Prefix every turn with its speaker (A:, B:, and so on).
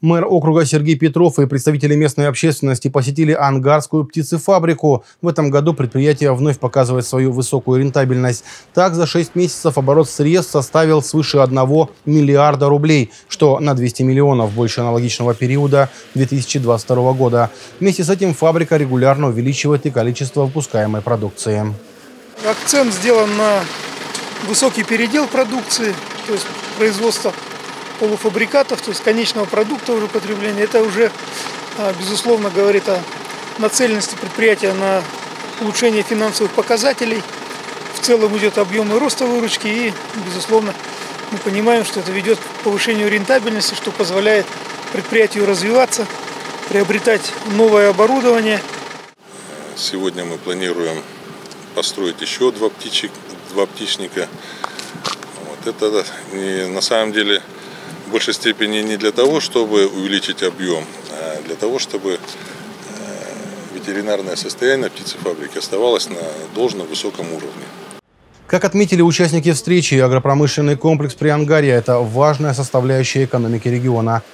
A: Мэр округа Сергей Петров и представители местной общественности посетили ангарскую птицефабрику. В этом году предприятие вновь показывает свою высокую рентабельность. Так, за 6 месяцев оборот средств составил свыше 1 миллиарда рублей, что на 200 миллионов больше аналогичного периода 2022 года. Вместе с этим фабрика регулярно увеличивает и количество выпускаемой продукции.
B: Акцент сделан на высокий передел продукции, то есть производство полуфабрикатов, то есть конечного продукта уже потребления, это уже, а, безусловно, говорит о нацеленности предприятия на улучшение финансовых показателей. В целом идет объем и роста выручки и, безусловно, мы понимаем, что это ведет к повышению рентабельности, что позволяет предприятию развиваться, приобретать новое оборудование.
C: Сегодня мы планируем построить еще два, птичек, два птичника. Вот это на самом деле в большей степени не для того, чтобы увеличить объем, а для того, чтобы э, ветеринарное состояние птицефабрики оставалось на должном высоком уровне.
A: Как отметили участники встречи, агропромышленный комплекс при Ангаре – это важная составляющая экономики региона –